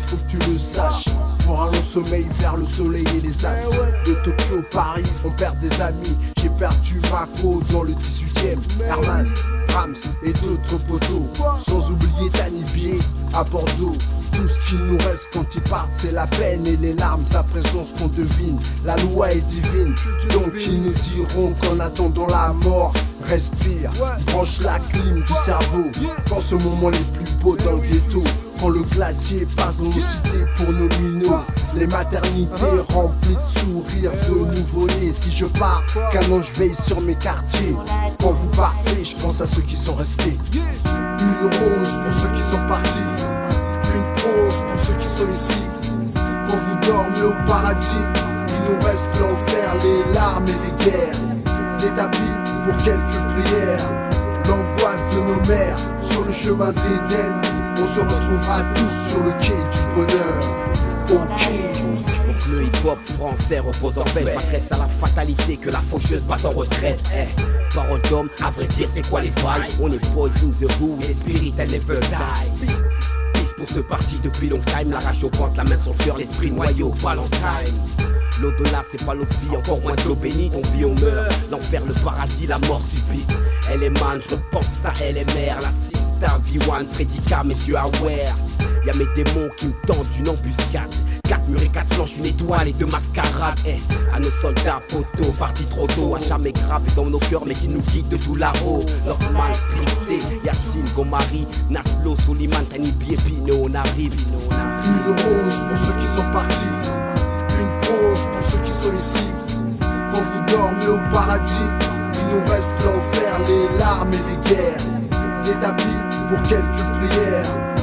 faut que tu le saches. Pour un long sommeil vers le soleil et les astres. De Tokyo, Paris, on perd des amis. J'ai perdu Mako dans le 18ème. Herman, Rams et d'autres poteaux. Sans oublier Danny à Bordeaux. Tout ce qui nous reste quand ils partent, c'est la peine et les larmes, sa présence qu'on devine. La loi est divine, donc ils nous diront qu'en attendant la mort, respire, branche la clim du cerveau. Quand ce moment les plus beaux dans le ghetto, quand le glacier passe dans nos cités pour nos minots, les maternités remplies de sourires de nouveau-nés. Si je pars, qu'un ange veille sur mes quartiers. Quand vous partez, je pense à ceux qui sont restés. Une rose pour ceux Quand vous dormez au paradis, il nous reste l'enfer, les larmes et les guerres. Des tapis pour quelques prières, l'angoisse de nos mères sur le chemin d'Éden. On se retrouvera tous sur le quai du bonheur. Ok. Le hip-hop français repose en paix. M'adresse à la fatalité que la faucheuse bat en retraite. Eh, parole d'homme, à vrai dire, c'est quoi les bails? On est boys in the hood, les spirit and never die. Pour ce parti depuis long time. La rage au ventre, la main sur le cœur, l'esprit noyau, Valentine. L'au-delà, c'est pas l'autre vie, encore moins de l'eau bénite. On vit, on meurt. L'enfer, le paradis, la mort subite. Elle est man, je pense à elle est mère. La sister, V1, Freddy K, messieurs aware. Y'a mes démons qui me tentent d'une embuscade. Quatre murs et quatre planches, une étoile et deux mascarades. Eh, à nos soldats poteaux, partis trop tôt, à jamais grave dans nos cœurs, mais qui nous guident de tout là-haut. Leur mal tricé, Yacine, Gomari, Naslo, Soliman, Tanibi et on arrive. Une rose pour ceux qui sont partis, une pause pour ceux qui sont ici. Quand vous dormez au paradis, il nous reste l'enfer, les larmes et les guerres. Des tapis pour quelques prières,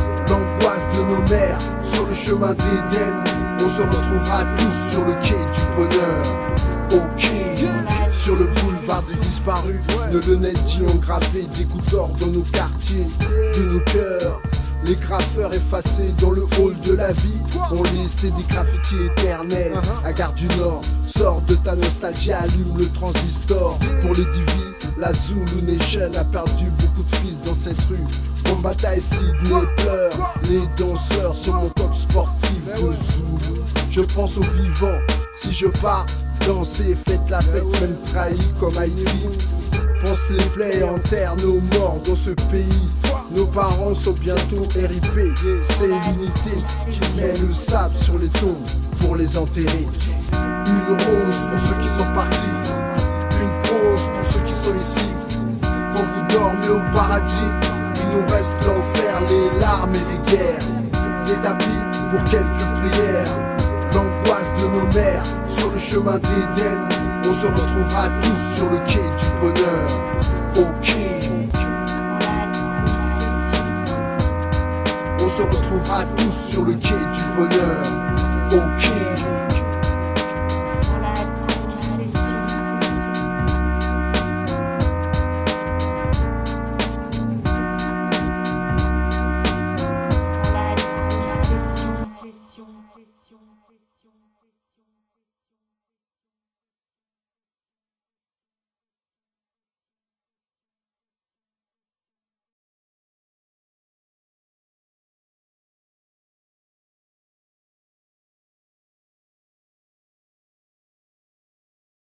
de nos mères sur le chemin d'Éden. On se retrouvera tous sur le quai du bonheur. Ok. Sur le boulevard des disparus, nos lunettes ont gravé des gouttes d'or dans nos quartiers, de nos cœurs. Les graffeurs effacés dans le hall de la vie ont laissé des graffitis éternels. À Gare du Nord, sors de ta nostalgie, allume le transistor. Pour les divis, la Zulu Nation a perdu beaucoup de fils dans cette rue. Bombata et Sydney pleurent, les danseurs sur mon coq sportif de Zulu. Je pense aux vivants, si je pars, danser, faites la fête, même trahi comme Haïti. Pense les plaies, enterre nos morts dans ce pays. Nos parents sont bientôt RIP. C'est l'unité qui met le sable sur les tombes pour les enterrer. Une rose pour ceux qui sont partis. Une pause pour ceux qui sont ici. Quand vous dormez au paradis, quelques prières. L'angoisse de nos mères sur le chemin d'Éden. On se retrouvera tous sur le quai du bonheur. Ok. On se retrouvera tous sur le quai du bonheur. Ok.